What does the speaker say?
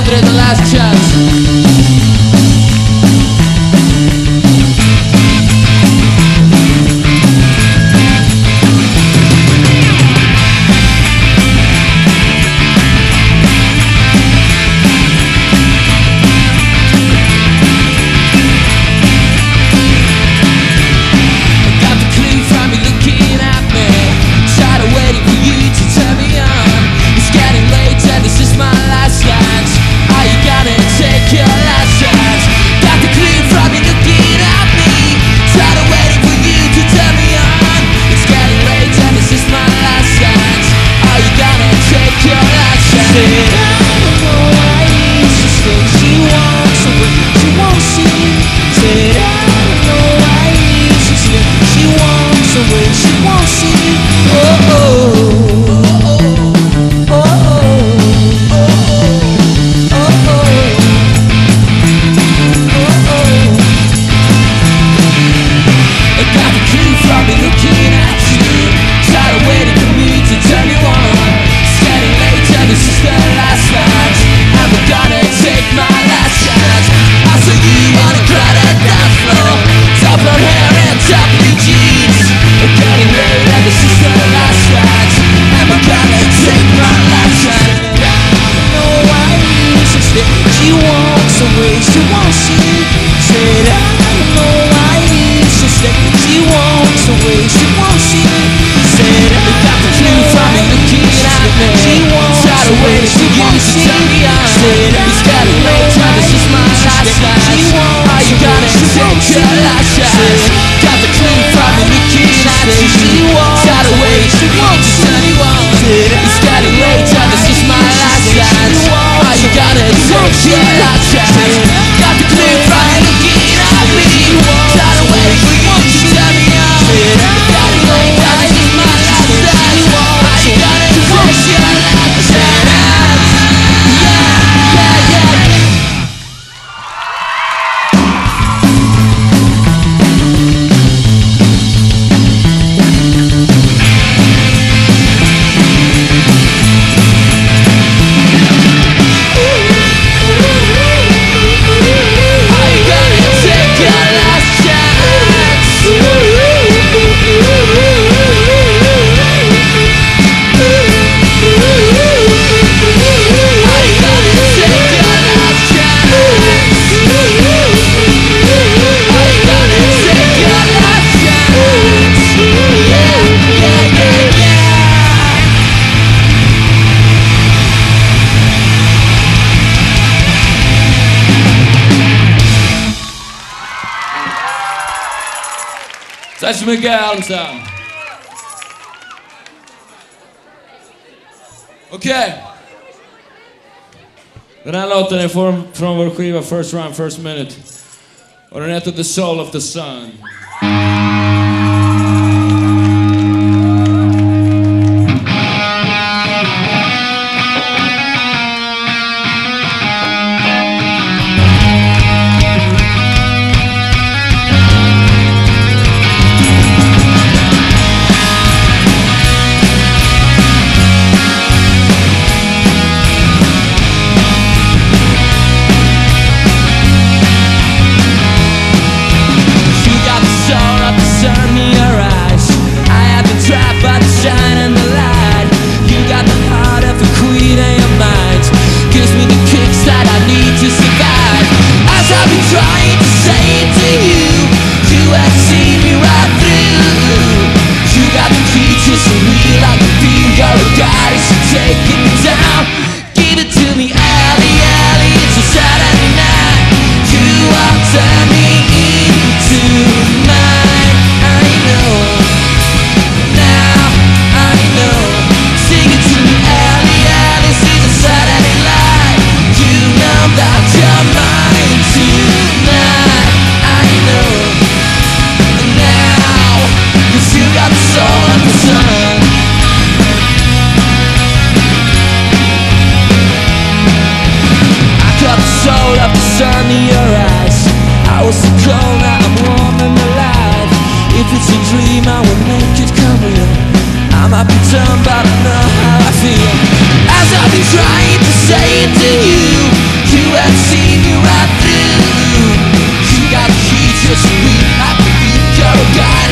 children the last chance. Yeah, That's Miguel Allentown. Okej. Okay. Den här låten är från, vår skiva First Round First Minute. Och den heter The Soul of the Sun. like it. dream I will make it come real. I might be dumb but I know how I feel. As I've been trying to say it to you You have seen you right through. You got the key just to read I believe you're a guy.